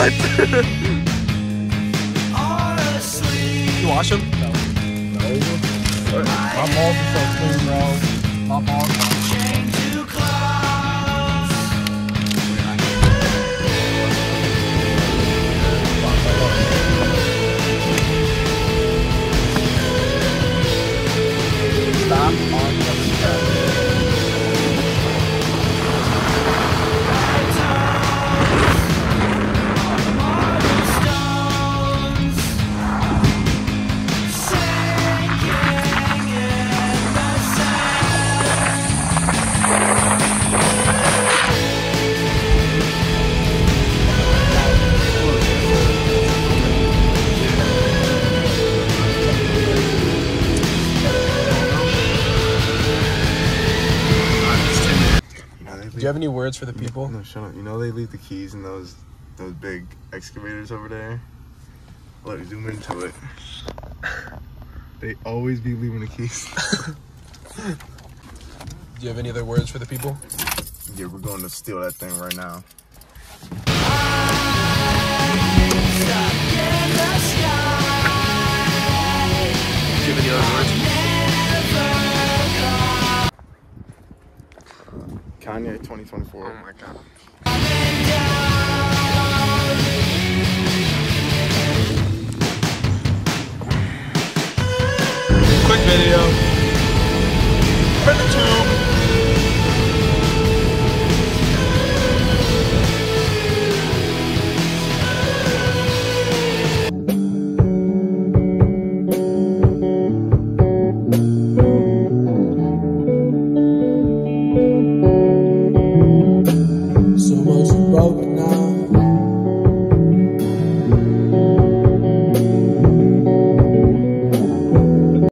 What? you wash them? My balls are so clean, bro. My balls. Do you have any words for the people? No, shut up. You know they leave the keys in those those big excavators over there. Let me zoom into it. They always be leaving the keys. Do you have any other words for the people? yeah, we're going to steal that thing right now. Kanye 2024. Oh my god. Quick video. For the tube.